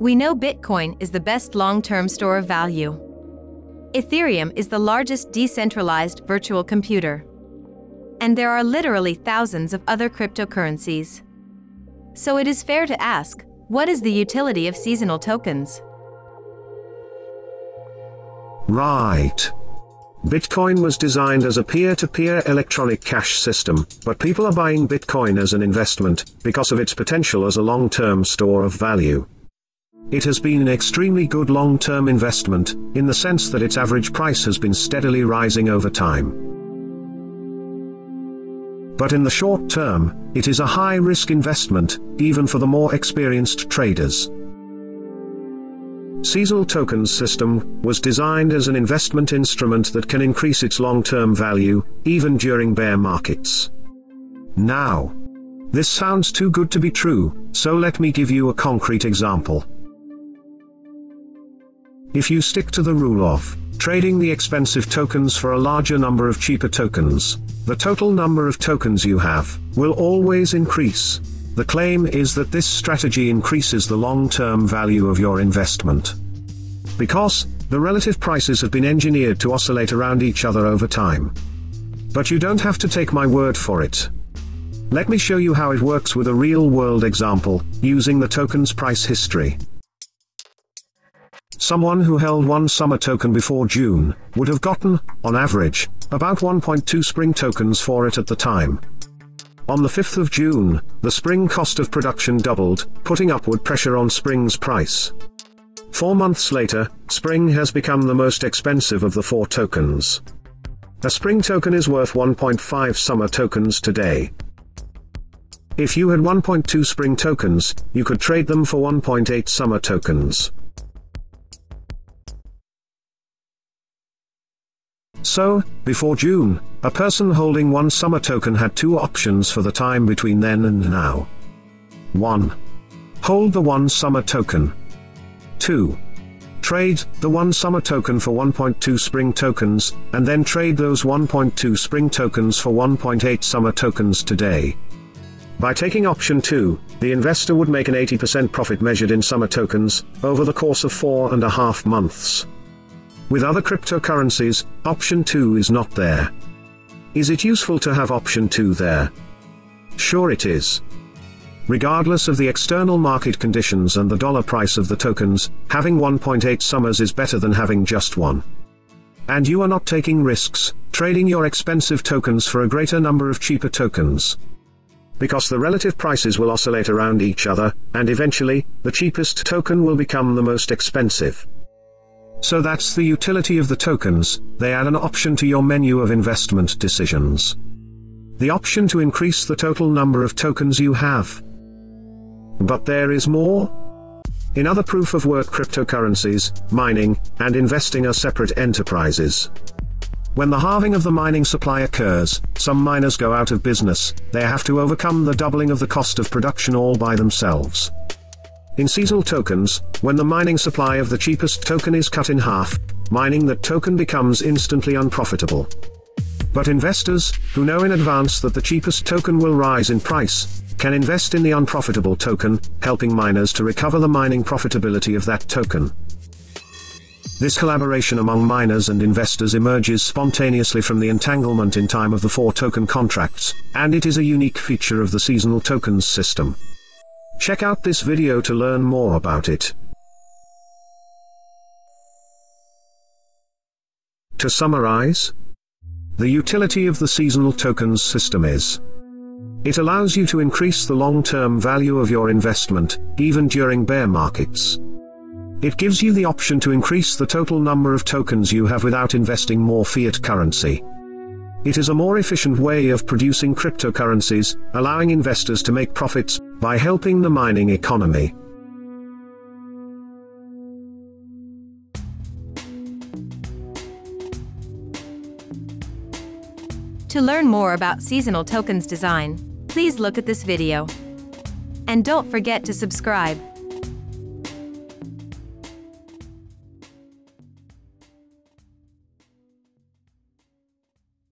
We know Bitcoin is the best long-term store of value. Ethereum is the largest decentralized virtual computer. And there are literally thousands of other cryptocurrencies. So it is fair to ask, what is the utility of seasonal tokens? Right. Bitcoin was designed as a peer-to-peer electronic cash system, but people are buying Bitcoin as an investment, because of its potential as a long-term store of value. It has been an extremely good long-term investment, in the sense that its average price has been steadily rising over time. But in the short term, it is a high-risk investment, even for the more experienced traders. Seasonal Tokens system was designed as an investment instrument that can increase its long-term value, even during bear markets. Now, this sounds too good to be true, so let me give you a concrete example. If you stick to the rule of trading the expensive tokens for a larger number of cheaper tokens, the total number of tokens you have will always increase, the claim is that this strategy increases the long-term value of your investment. Because, the relative prices have been engineered to oscillate around each other over time. But you don't have to take my word for it. Let me show you how it works with a real-world example, using the token's price history. Someone who held one summer token before June, would have gotten, on average, about 1.2 spring tokens for it at the time. On the 5th of June, the spring cost of production doubled, putting upward pressure on spring's price. Four months later, spring has become the most expensive of the four tokens. A spring token is worth 1.5 summer tokens today. If you had 1.2 spring tokens, you could trade them for 1.8 summer tokens. So, before June, a person holding one summer token had two options for the time between then and now. 1. Hold the one summer token. 2. Trade the one summer token for 1.2 spring tokens, and then trade those 1.2 spring tokens for 1.8 summer tokens today. By taking option 2, the investor would make an 80% profit measured in summer tokens, over the course of four and a half months. With other cryptocurrencies, option 2 is not there. Is it useful to have option 2 there? Sure it is. Regardless of the external market conditions and the dollar price of the tokens, having 1.8 summers is better than having just one. And you are not taking risks, trading your expensive tokens for a greater number of cheaper tokens. Because the relative prices will oscillate around each other, and eventually, the cheapest token will become the most expensive. So that's the utility of the tokens, they add an option to your menu of investment decisions. The option to increase the total number of tokens you have. But there is more? In other proof-of-work cryptocurrencies, mining and investing are separate enterprises. When the halving of the mining supply occurs, some miners go out of business, they have to overcome the doubling of the cost of production all by themselves. In seasonal tokens, when the mining supply of the cheapest token is cut in half, mining that token becomes instantly unprofitable. But investors, who know in advance that the cheapest token will rise in price, can invest in the unprofitable token, helping miners to recover the mining profitability of that token. This collaboration among miners and investors emerges spontaneously from the entanglement in time of the four token contracts, and it is a unique feature of the seasonal tokens system. Check out this video to learn more about it. To summarize, the utility of the seasonal tokens system is it allows you to increase the long-term value of your investment, even during bear markets. It gives you the option to increase the total number of tokens you have without investing more fiat currency. It is a more efficient way of producing cryptocurrencies, allowing investors to make profits by helping the mining economy. To learn more about seasonal tokens design, please look at this video. And don't forget to subscribe.